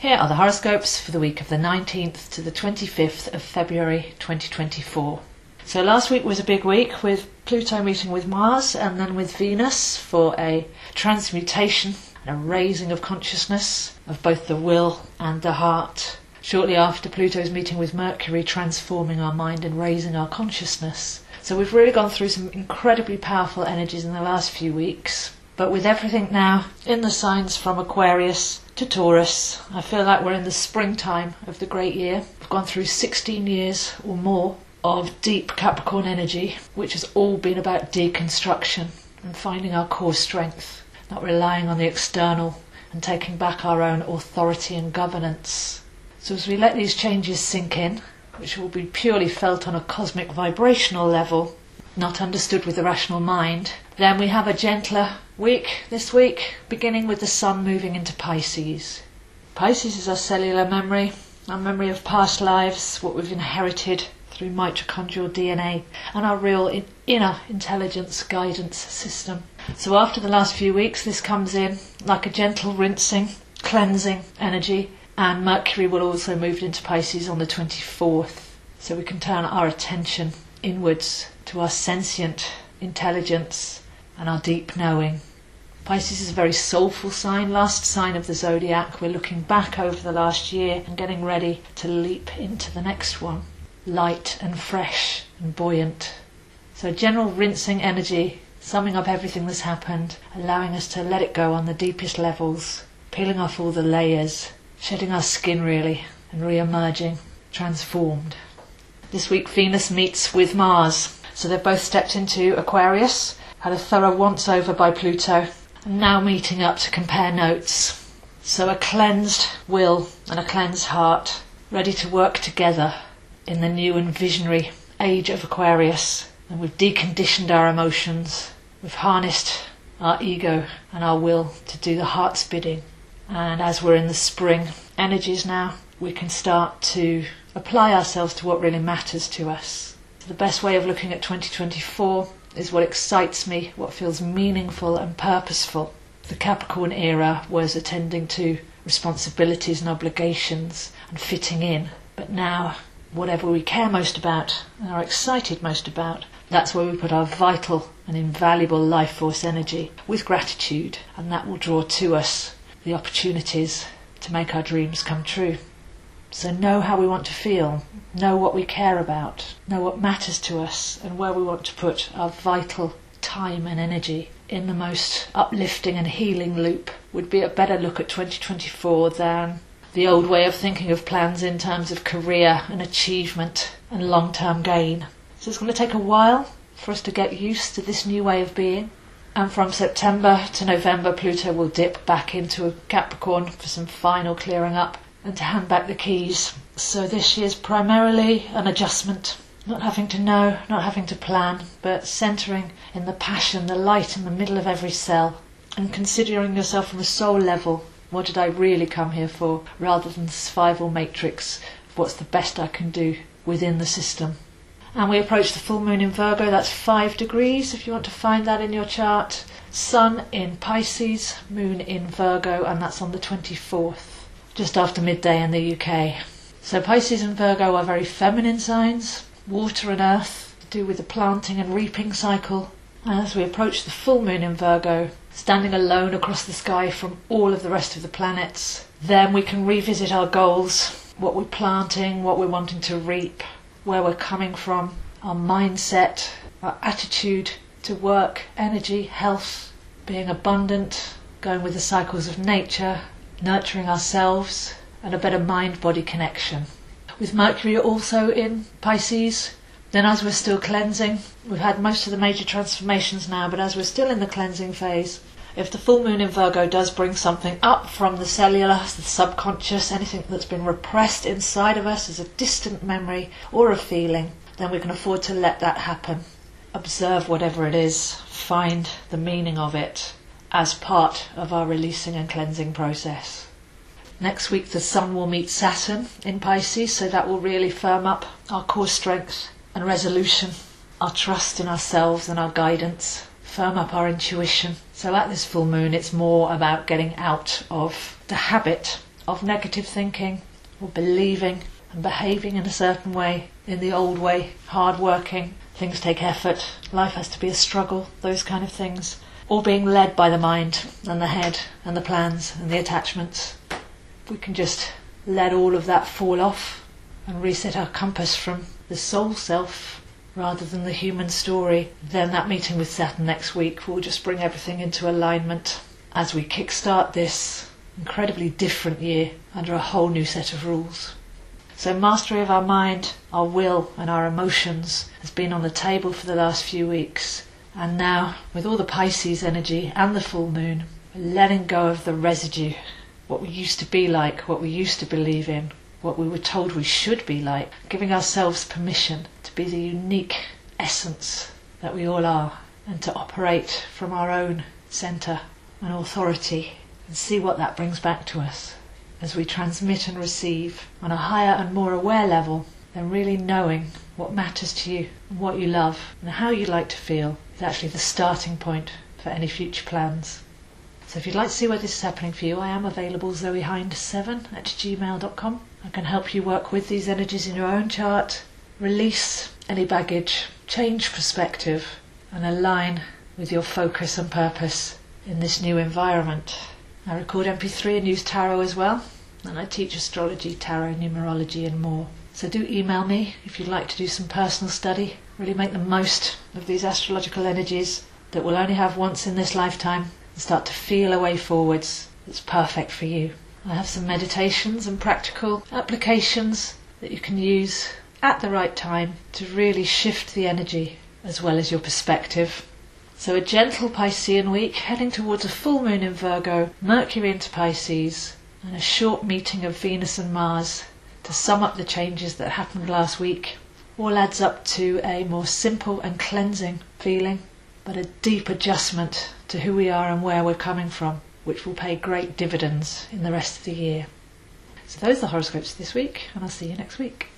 Here are the horoscopes for the week of the 19th to the 25th of February 2024. So last week was a big week with Pluto meeting with Mars and then with Venus for a transmutation and a raising of consciousness of both the will and the heart. Shortly after Pluto's meeting with Mercury, transforming our mind and raising our consciousness. So we've really gone through some incredibly powerful energies in the last few weeks. But with everything now in the signs from Aquarius to Taurus, I feel like we're in the springtime of the great year. We've gone through 16 years or more of deep Capricorn energy, which has all been about deconstruction and finding our core strength, not relying on the external and taking back our own authority and governance. So as we let these changes sink in, which will be purely felt on a cosmic vibrational level, not understood with the rational mind, then we have a gentler week this week, beginning with the Sun moving into Pisces. Pisces is our cellular memory, our memory of past lives, what we've inherited through mitochondrial DNA, and our real in- inner intelligence guidance system. So after the last few weeks, this comes in like a gentle rinsing, cleansing energy, and Mercury will also move into Pisces on the 24th. So we can turn our attention inwards to our sentient intelligence and our deep knowing. Pisces is a very soulful sign, last sign of the zodiac. We're looking back over the last year and getting ready to leap into the next one. Light and fresh and buoyant. So, a general rinsing energy, summing up everything that's happened, allowing us to let it go on the deepest levels, peeling off all the layers, shedding our skin really, and re emerging, transformed. This week, Venus meets with Mars. So, they've both stepped into Aquarius, had a thorough once over by Pluto, and now meeting up to compare notes. So, a cleansed will and a cleansed heart, ready to work together in the new and visionary age of Aquarius. And we've deconditioned our emotions, we've harnessed our ego and our will to do the heart's bidding. And as we're in the spring energies now, we can start to apply ourselves to what really matters to us. The best way of looking at 2024 is what excites me, what feels meaningful and purposeful. The Capricorn era was attending to responsibilities and obligations and fitting in. But now, whatever we care most about and are excited most about, that's where we put our vital and invaluable life force energy with gratitude, and that will draw to us the opportunities to make our dreams come true. So, know how we want to feel, know what we care about, know what matters to us, and where we want to put our vital time and energy in the most uplifting and healing loop would be a better look at 2024 than the old way of thinking of plans in terms of career and achievement and long term gain. So, it's going to take a while for us to get used to this new way of being. And from September to November, Pluto will dip back into Capricorn for some final clearing up and to hand back the keys. So this year's primarily an adjustment, not having to know, not having to plan, but centering in the passion, the light in the middle of every cell, and considering yourself from a soul level. What did I really come here for, rather than the survival matrix of what's the best I can do within the system. And we approach the full moon in Virgo, that's five degrees if you want to find that in your chart. Sun in Pisces, moon in Virgo, and that's on the 24th just after midday in the UK. So Pisces and Virgo are very feminine signs, water and earth, do with the planting and reaping cycle. As we approach the full moon in Virgo, standing alone across the sky from all of the rest of the planets, then we can revisit our goals, what we're planting, what we're wanting to reap, where we're coming from, our mindset, our attitude to work, energy, health, being abundant, going with the cycles of nature, nurturing ourselves, and a better mind body connection. With Mercury also in Pisces, then as we're still cleansing, we've had most of the major transformations now, but as we're still in the cleansing phase, if the full moon in Virgo does bring something up from the cellular, the subconscious, anything that's been repressed inside of us as a distant memory or a feeling, then we can afford to let that happen. Observe whatever it is, find the meaning of it, as part of our releasing and cleansing process. Next week, the Sun will meet Saturn in Pisces, so that will really firm up our core strength and resolution, our trust in ourselves and our guidance, firm up our intuition. So, at this full moon, it's more about getting out of the habit of negative thinking or believing and behaving in a certain way, in the old way, hard working, things take effort, life has to be a struggle, those kind of things, or being led by the mind and the head and the plans and the attachments. We can just let all of that fall off and reset our compass from the soul self rather than the human story, then that meeting with Saturn next week will just bring everything into alignment as we kickstart this incredibly different year under a whole new set of rules. So, mastery of our mind, our will, and our emotions has been on the table for the last few weeks. And now, with all the Pisces energy and the full moon, we're letting go of the residue. What we used to be like, what we used to believe in, what we were told we should be like, giving ourselves permission to be the unique essence that we all are and to operate from our own centre and authority and see what that brings back to us as we transmit and receive on a higher and more aware level, than really knowing what matters to you and what you love and how you like to feel actually the starting point for any future plans. So if you'd like to see where this is happening for you, I am available zoehind7 at gmail.com. I can help you work with these energies in your own chart, release any baggage, change perspective, and align with your focus and purpose in this new environment. I record MP3 and use tarot as well, and I teach astrology, tarot, numerology, and more. So do email me if you'd like to do some personal study. Really make the most of these astrological energies that we'll only have once in this lifetime and start to feel a way forwards that's perfect for you. I have some meditations and practical applications that you can use at the right time to really shift the energy as well as your perspective so a gentle Piscean week, heading towards a full moon in Virgo, Mercury into Pisces, and a short meeting of Venus and Mars to sum up the changes that happened last week. All adds up to a more simple and cleansing feeling, but a deep adjustment to who we are and where we're coming from, which will pay great dividends in the rest of the year. So those are the horoscopes this week, and I'll see you next week.